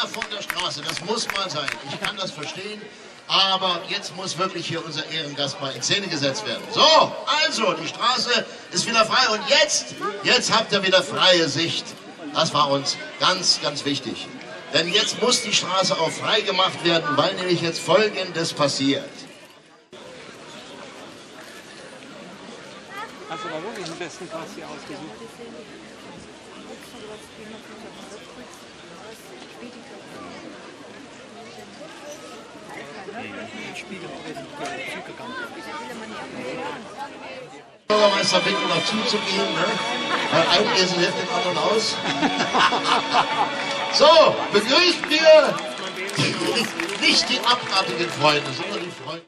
einer von der Straße. Das muss mal sein. Ich kann das verstehen. Aber jetzt muss wirklich hier unser Ehrengast mal in Szene gesetzt werden. So, also, die Straße ist wieder frei. Und jetzt, jetzt habt ihr wieder freie Sicht. Das war uns ganz, ganz wichtig. Denn jetzt muss die Straße auch frei gemacht werden, weil nämlich jetzt Folgendes passiert. Hast du da wirklich den besten Pass hier ausgesucht? Bürgermeister bitten, noch zuzugehen, ne? weil ein Esel hilft dem anderen aus. so, begrüßen wir nicht die abartigen Freunde, sondern die Freunde.